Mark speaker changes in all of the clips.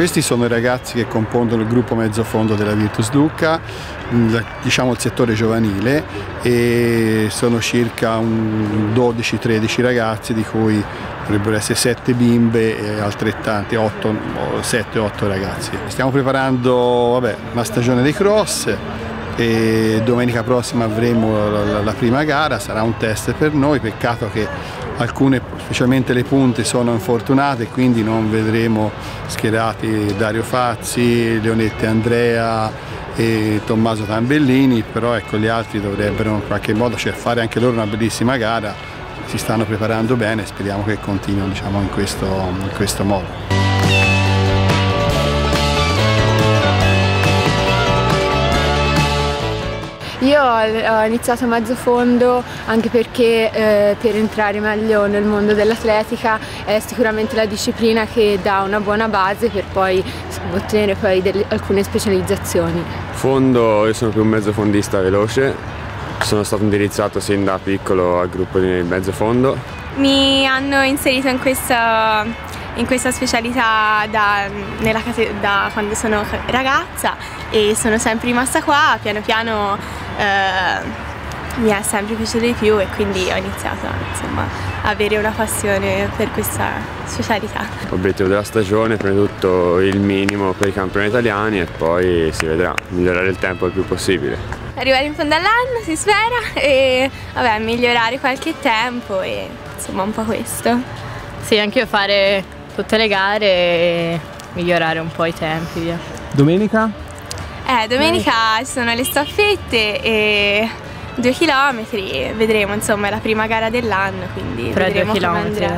Speaker 1: questi sono i ragazzi che compongono il gruppo mezzofondo della Virtus Lucca, diciamo il settore giovanile e sono circa 12-13 ragazzi di cui dovrebbero essere 7 bimbe e altrettanti 7-8 ragazzi. Stiamo preparando vabbè, la stagione dei cross e domenica prossima avremo la prima gara, sarà un test per noi, peccato che alcune, specialmente le punte, sono infortunate quindi non vedremo schierati Dario Fazzi, Leonette Andrea e Tommaso Tambellini, però ecco, gli altri dovrebbero in qualche modo cioè, fare anche loro una bellissima gara, si stanno preparando bene, speriamo che continuino diciamo, in, questo, in questo modo.
Speaker 2: Io ho iniziato a mezzo fondo anche perché eh, per entrare meglio nel mondo dell'atletica è sicuramente la disciplina che dà una buona base per poi ottenere poi delle, alcune specializzazioni.
Speaker 3: Fondo, io sono più un mezzo fondista veloce, sono stato indirizzato sin da piccolo al gruppo di mezzo fondo.
Speaker 4: Mi hanno inserito in questa in questa specialità da, nella, da, quando sono ragazza e sono sempre rimasta qua, piano piano eh, mi è sempre piaciuto di più e quindi ho iniziato insomma, a avere una passione per questa specialità.
Speaker 3: L'obiettivo della stagione è prima di tutto il minimo per i campioni italiani e poi si vedrà, migliorare il tempo il più possibile.
Speaker 4: Arrivare in fondo all'anno si spera e vabbè, migliorare qualche tempo e insomma un po' questo.
Speaker 5: Sì, anche io fare tutte le gare e migliorare un po' i tempi. Via.
Speaker 6: Domenica?
Speaker 4: Eh, domenica ci sono le staffette e due chilometri, vedremo, insomma è la prima gara dell'anno, quindi
Speaker 5: Però
Speaker 4: vedremo
Speaker 5: due chilometri.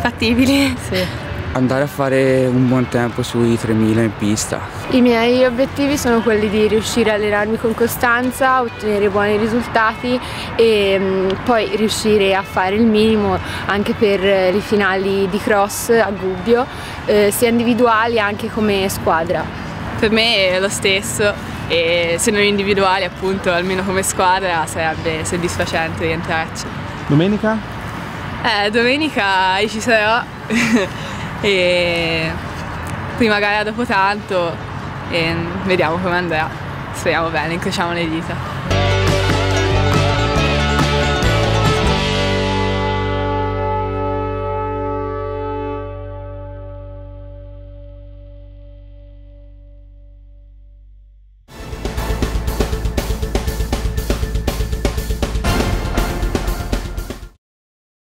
Speaker 4: Fattibili.
Speaker 5: Sì
Speaker 7: andare a fare un buon tempo sui 3000 in pista.
Speaker 2: I miei obiettivi sono quelli di riuscire a allenarmi con costanza, ottenere buoni risultati e mh, mm, poi riuscire a fare il minimo anche per le finali di cross a Gubbio, eh, sia individuali anche come squadra.
Speaker 8: Per me è lo stesso e se non individuali appunto almeno come squadra sarebbe soddisfacente rientrarci.
Speaker 6: Domenica?
Speaker 8: Eh, domenica ci sarò e prima gara dopo tanto e vediamo come andrà. Speriamo bene, incrociamo le dita.